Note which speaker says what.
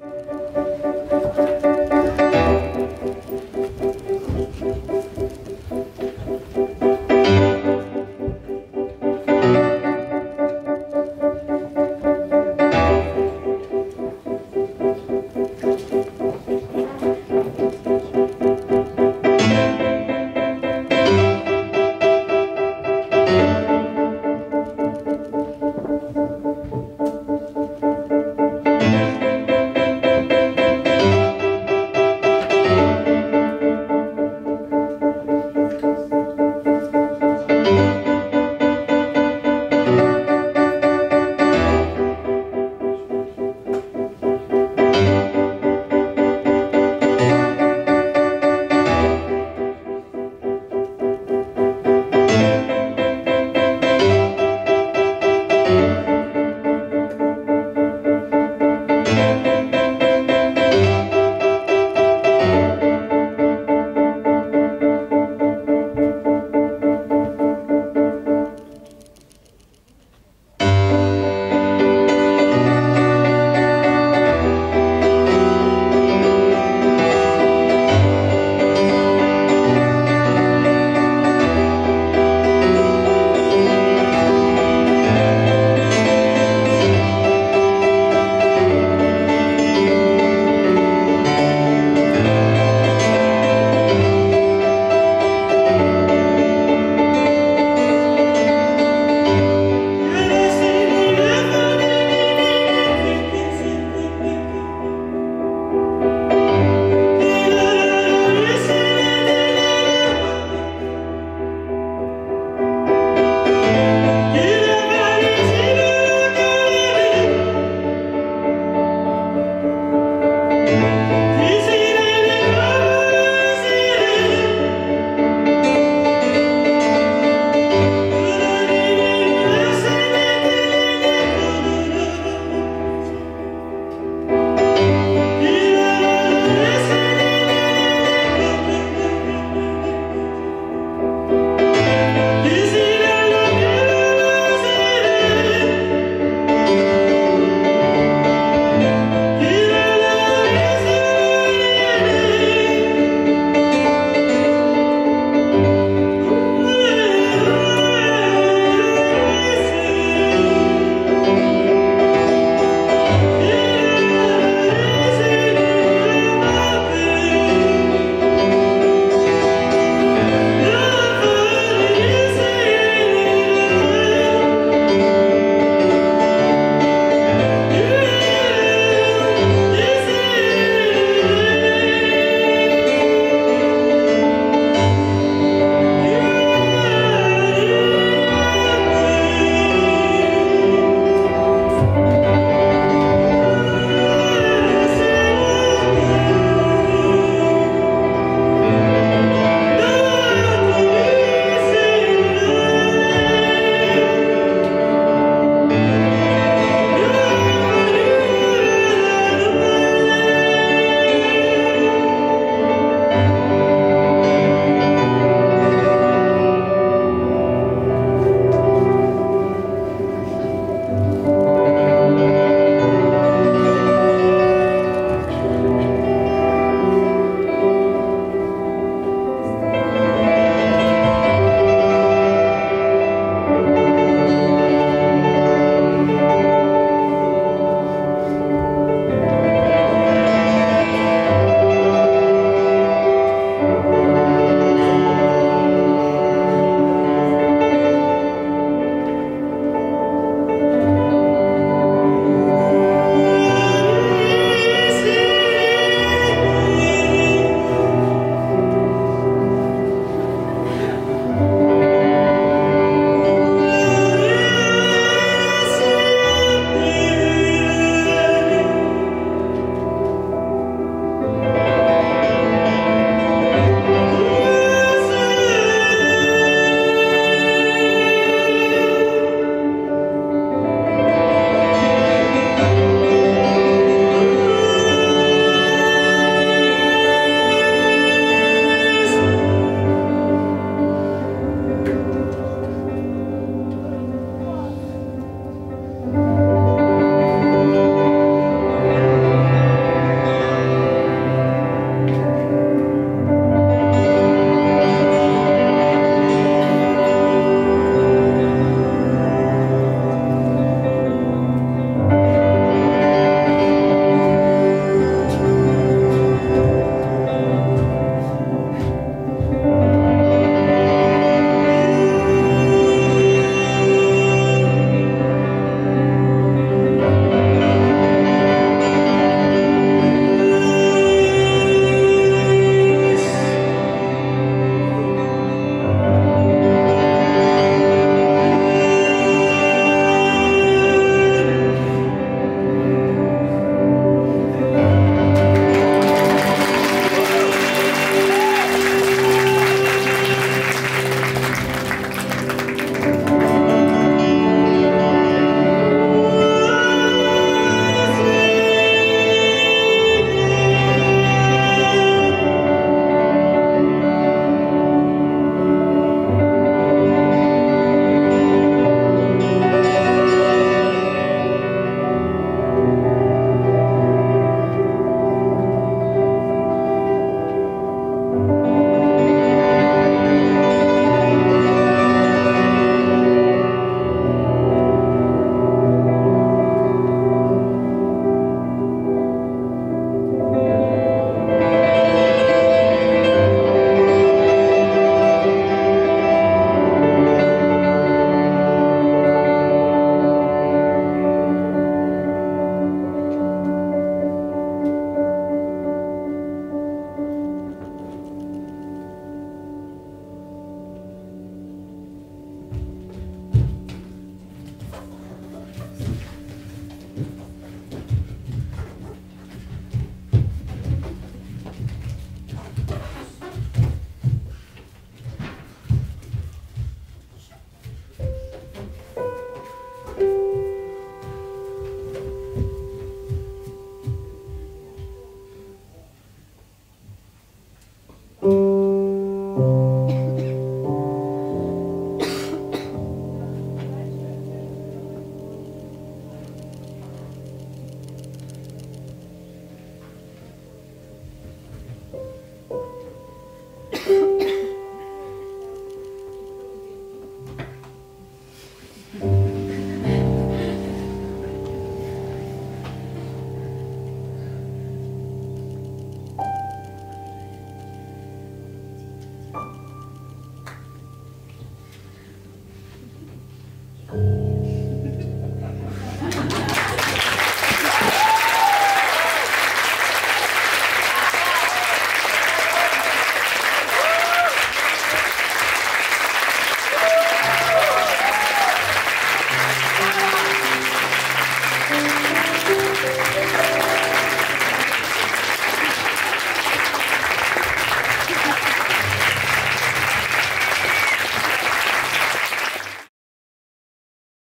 Speaker 1: Música 음.